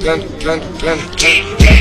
That girl is a